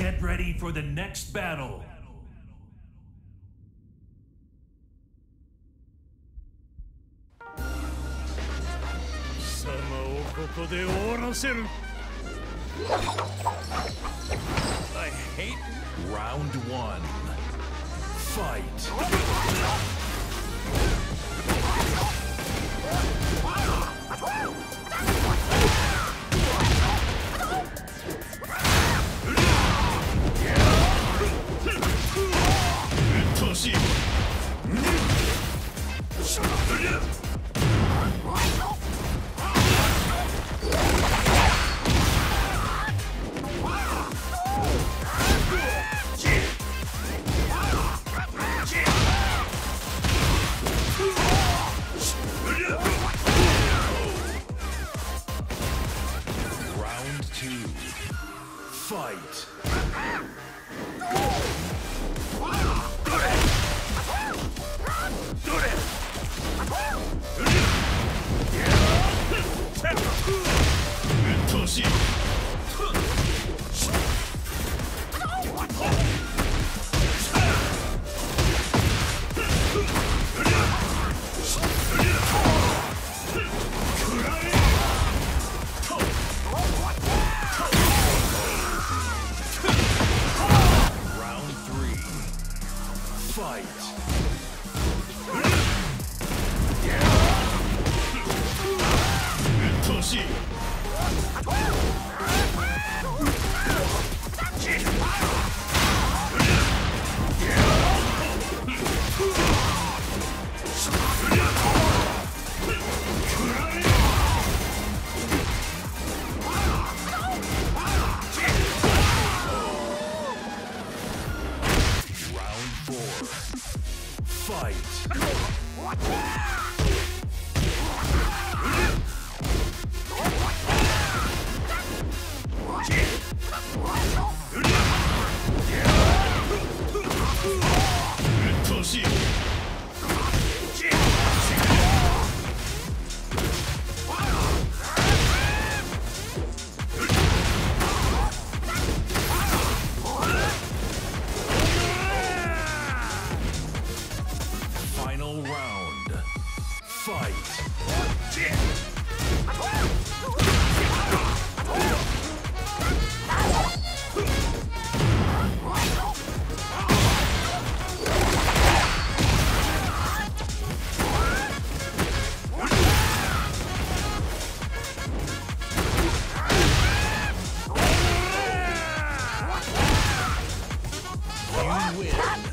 Get ready for the next battle. I hate round one. Fight. Fight. Fight. Fight. Fight. Win.